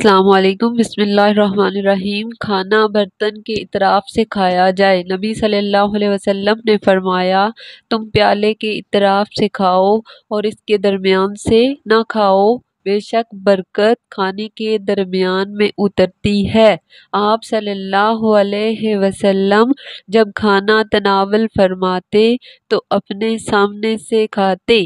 अस्सलाम बिस्मिल्लाहिर्रहमानिर्रहीम। खाना बर्तन के इतराफ़ से खाया जाए। नबी सल्लल्लाहु अलैहि वसल्लम ने फरमाया, तुम प्याले के इतराफ़ से खाओ और इसके दरमियान से ना खाओ। बेशक बरकत खाने के दरमियान में उतरती है। आप सल्लल्लाहु अलैहि वसल्लम जब खाना तनावल फरमाते तो अपने सामने से खाते।